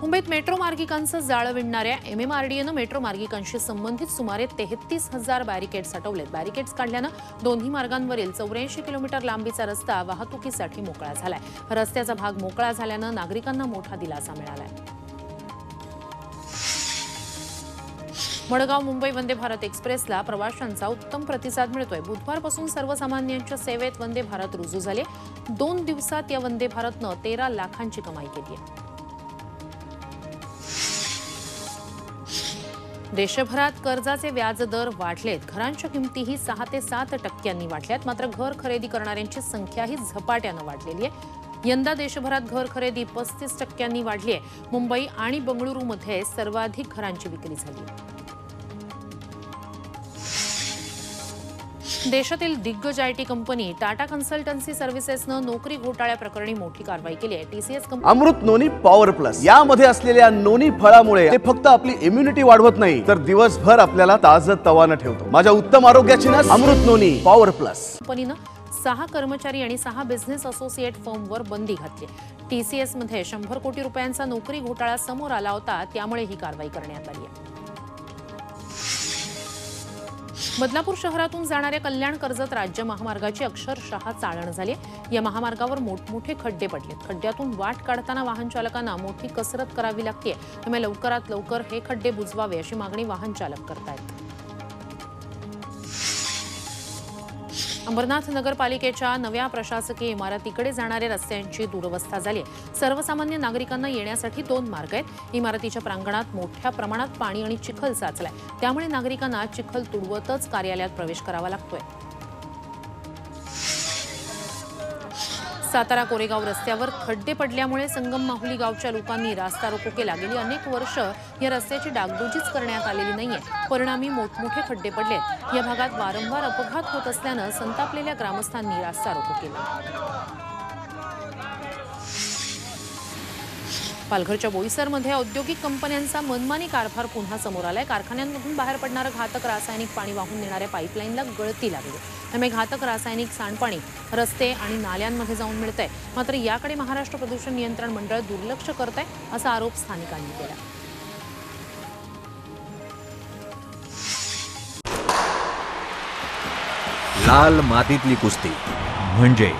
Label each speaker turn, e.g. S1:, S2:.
S1: मुंबईत मेट्रो मार्गिकांचं जाळं विणणाऱ्या एम एम आर मेट्रो मार्गिकांशी संबंधित सुमारे तेहतीस हजार बॅरिकेड्स हटवलेत. बॅरिकेड्स काढल्यानं दोन्ही मार्गांवरील चौऱ्याऐंशी किलोमीटर लांबीचा रस्ता वाहतुकीसाठी मोकळा झालाय. रस्त्याचा भाग मोकळा झाल्यानं नागरिकांना मोठा दिलासा मिळालाय. मडगाव मुंबई वंदे भारत एक्सप्रेसला प्रवाशांचा उत्तम प्रतिसाद मिळतोय. बुधवारपासून सर्वसामान्यांच्या सेवेत वंदे भारत रुजू झाले. दोन दिवसात या वंदे भारतनं तेरा लाखांची कमाई केली आहे. देशभरात कर्जाचे व्याजदर वाढलेत. घरांच्या किमतीही सहा ते सात टक्क्यांनी वाढल्यात. मात्र घर खरेदी करणाऱ्यांची संख्याही झपाट्यानं वाढलेली आहे. यंदा देशभरात घर खरेदी पस्तीस टक्क्यांनी वाढली आहे. मुंबई आणि बंगळुरूमध्ये सर्वाधिक घरांची विक्री झाली देशातील दिग्गज I T company Tata consultancy सर्व्हिसेसनं नोकरी घोटाळ्या प्रकरणी मोठी कारवाई केली आहे. TCS company
S2: Amrut Noni power plus. यामध्ये असलेल्या नोनी फळामुळे ते फक्त आपली इम्युनिटी वाढवत नाही तर दिवसभर आपल्याला ताज तवानं ठेवतो. माझ्या उत्तम आरोग्याची ना अमृत नोनी पॉवर प्लस.
S1: कंपनीनं सहा कर्मचारी आणि सहा बिझनेस असोसिएट फर्मवर बंदी घातली. टीसीएसमध्ये शंभर कोटी रुपयांचा नोकरी घोटाळा समोर आला होता त्यामुळे ही कारवाई करण्यात आली आहे. बदलापूर शहरातून जाणाऱ्या कल्याण कर्जत राज्य महामार्गाची अक्षरशः चाळण झाली या महामार्गावर मोठमोठे खड्डे पडलेत. खड्ड्यातून वाट काढताना वाहन चालकांना मोठी कसरत करावी लागते त्यामुळे लवकरात लवकर हे खड्डे बुजवावे अशी मागणी वाहन चालक करतायत. अंबरनाथ नगरपालिकेच्या नव्या प्रशासकीय इमारतीकडे जाणाऱ्या रस्त्यांची दुरवस्था झाली आहे. सर्वसामान्य नागरिकांना येण्यासाठी दोन मार्ग आहेत. इमारतीच्या प्रांगणात मोठ्या प्रमाणात पाणी आणि चिखल साचलाय त्यामुळे नागरिकांना चिखल तुडवतच कार्यालयात प्रवेश करावा लागतोय. सातारा कोरेगाव रस्त्यावर खड्डे पडल्यामुळे संगम माहुली गावच्या लोकांनी रास्ता रोको केला. गेली अनेक वर्ष या रस्त्याची डागडुजीच करण्यात आलेली नाहीये. परिणामी मोठमोठे खड्डे पडलेत. या भागात वारंवार अपघात होत असल्यानं संतापलेल्या ग्रामस्थांनी रास्ता रोको केला. पालघरच्या बोईसरमध्ये औद्योगिक कंपन्यांचा मनमानी कारभार पुन्हा समोर आलाय. कारखान्यांमधून बाहेर पडणारं घातक रासायनिक पाणी वाहून नेणाऱ्या पाईपलाईनला गळती लागली. त्यामुळे घातक रासायनिक सांडपाणी रस्ते आणि नाल्यांमध्ये जाऊन मिळतंय. मात्र याकडे महाराष्ट्र प्रदूषण नियंत्रण मंडळ दुर्लक्ष करत आहे असा आरोप स्थानिकांनी केला
S3: लाल मातीतली कुस्ती. म्हणजे